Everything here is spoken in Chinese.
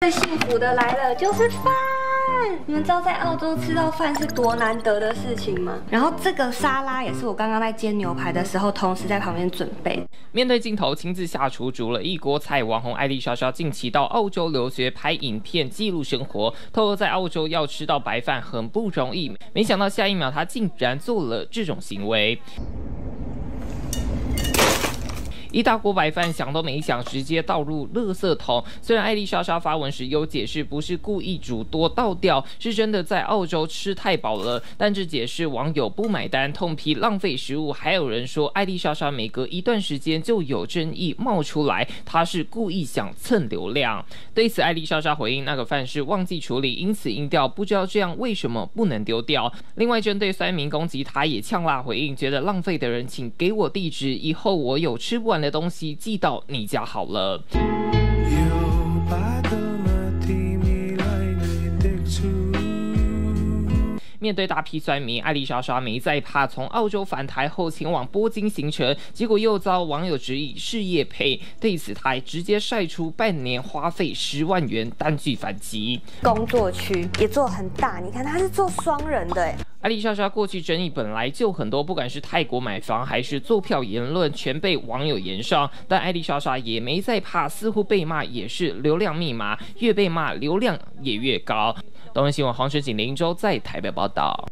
最幸福的来了，就是饭。你们知道在澳洲吃到饭是多难得的事情吗？然后这个沙拉也是我刚刚在煎牛排的时候，同时在旁边准备。面对镜头亲自下厨煮了一锅菜，网红艾丽莎莎近期到澳洲留学拍影片记录生活，透露在澳洲要吃到白饭很不容易，没想到下一秒她竟然做了这种行为。一大锅白饭想都没想，直接倒入垃圾桶。虽然艾丽莎莎发文时有解释，不是故意煮多倒掉，是真的在澳洲吃太饱了。但这解释网友不买单，痛批浪费食物。还有人说，艾丽莎莎每隔一段时间就有争议冒出来，她是故意想蹭流量。对此，艾丽莎莎回应：那个饭是忘记处理，因此音调不知道这样为什么不能丢掉。另外，针对酸民攻击，她也呛辣回应：觉得浪费的人，请给我地址，以后我有吃不完的。的东西寄到你家好了。面对大批酸民，艾丽莎莎没再怕。从澳洲返台后，前往波金行程，结果又遭网友质疑事业配。对此，她直接晒出半年花费十万元单据反击。工作区也做很大，你看她是做双人的哎。艾丽莎莎过去争议本来就很多，不管是泰国买房还是坐票言论，全被网友言上。但艾丽莎莎也没在怕，似乎被骂也是流量密码，越被骂流量也越高。东闻新闻黄水锦林州在台北报道。